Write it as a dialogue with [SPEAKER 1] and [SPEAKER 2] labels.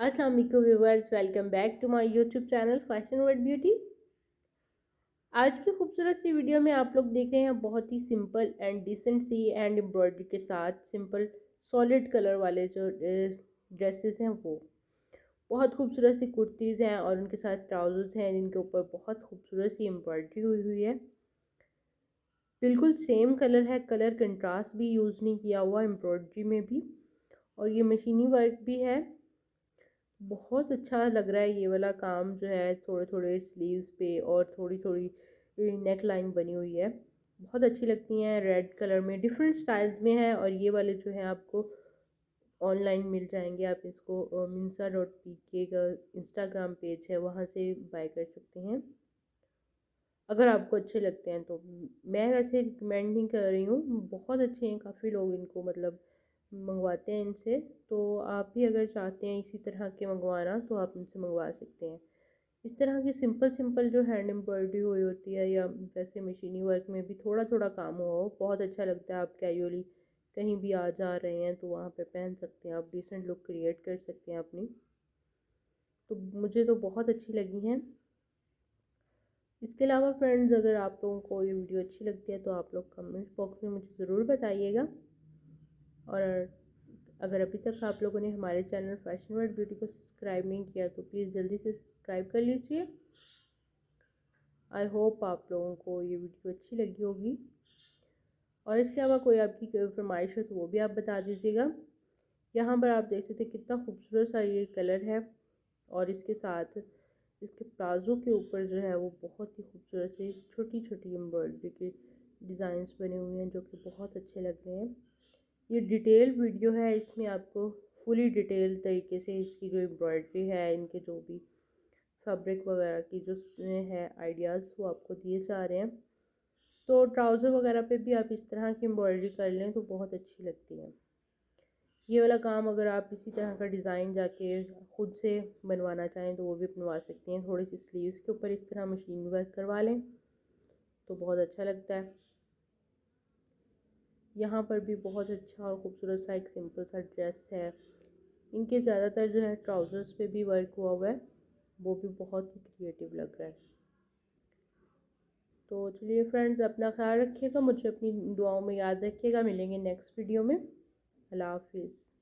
[SPEAKER 1] अस्सलाम वालेकुम viewers welcome back to my YouTube channel fashion word beauty आज की खूबसूरत सी वीडियो में आप लोग देख रहे हैं बहुत ही सिंपल एंड डिसेंट सी एंड एम्ब्रॉयडरी के साथ सिंपल सॉलिड कलर वाले जो ड्रेसेस हैं वो। बहुत खूबसूरत सी कुर्तीज़ हैं और उनके साथ ट्राउज़र्स हैं जिनके ऊपर बहुत खूबसूरत सी एम्ब्रॉयडरी हुई हुई है। बिल्कुल सेम कलर है कलर कंट्रास्ट भी यूज़ नहीं किया हुआ एम्ब्रॉयडरी में भी। और ये मशीनी वर्क भी है। बहुत अच्छा लग रहा है ये वाला काम जो है थोड़े थोड़े स्लीव्स पे और थोड़ी थोड़ी नेक लाइन बनी हुई है। बहुत अच्छी लगती हैं रेड कलर में डिफरेंट स्टाइल्स में है और ये वाले जो हैं आपको ऑनलाइन मिल जाएँगे। आप इसको मिनसा डॉट पी के का इंस्टाग्राम पेज है, वहाँ से बाय कर सकते हैं। अगर आपको अच्छे लगते हैं तो मैं वैसे रिकमेंड नहीं कर रही हूँ। बहुत अच्छे हैं, काफ़ी लोग इनको मतलब मंगवाते हैं इनसे तो आप भी अगर चाहते हैं इसी तरह के मंगवाना तो आप इनसे मंगवा सकते हैं। इस तरह की सिंपल सिंपल जो हैंड एम्ब्रॉयडरी हुई होती है, या वैसे मशीनी वर्क में भी थोड़ा थोड़ा काम हुआ हो, बहुत अच्छा लगता है, आप कैजुअली कहीं भी आ जा रहे हैं तो वहाँ पे पहन सकते हैं, आप डिसेंट लुक क्रिएट कर सकते हैं अपनी। तो मुझे तो बहुत अच्छी लगी हैं। इसके अलावा फ्रेंड्स अगर आप लोगों को ये वीडियो अच्छी लगती है तो आप लोग कमेंट बॉक्स में मुझे ज़रूर बताइएगा। और अगर अभी तक आप लोगों ने हमारे चैनल फ़ैशन वर्ड ब्यूटी को सब्सक्राइब नहीं किया तो प्लीज़ जल्दी से सब्सक्राइब कर लीजिए। आई होप आप लोगों को ये वीडियो अच्छी लगी होगी। और इसके अलावा कोई आपकी फरमाइश हो तो वो भी आप बता दीजिएगा। यहाँ पर आप देख सकते कितना खूबसूरत सा ये कलर है और इसके साथ इसके प्लाज़ो के ऊपर जो है वो बहुत ही खूबसूरत से छोटी छोटी एम्ब्रॉयडरी के डिज़ाइंस बने हुए हैं, जो कि बहुत अच्छे लग रहे हैं। ये डिटेल वीडियो है, इसमें आपको फुली डिटेल तरीके से इसकी जो एम्ब्रॉयडरी है, इनके जो भी फैब्रिक वगैरह की जो है, आइडियाज़, वो आपको दिए जा रहे हैं। तो ट्राउज़र वगैरह पे भी आप इस तरह की एम्ब्रॉयडरी कर लें तो बहुत अच्छी लगती है। ये वाला काम अगर आप इसी तरह का डिज़ाइन जाके ख़ुद से बनवाना चाहें तो वो भी बनवा सकते हैं। थोड़ी सी स्लीव्स के ऊपर इस तरह मशीन वर्क करवा लें तो बहुत अच्छा लगता है। यहाँ पर भी बहुत अच्छा और ख़ूबसूरत सा एक सिंपल सा ड्रेस है। इनके ज़्यादातर जो है ट्राउज़र्स पे भी वर्क हुआ हुआ है। वो भी बहुत ही क्रिएटिव लग रहा है। तो चलिए फ्रेंड्स अपना ख्याल रखिएगा। मुझे अपनी दुआओं में याद रखिएगा। मिलेंगे नेक्स्ट वीडियो में। अल्लाह हाफिज़।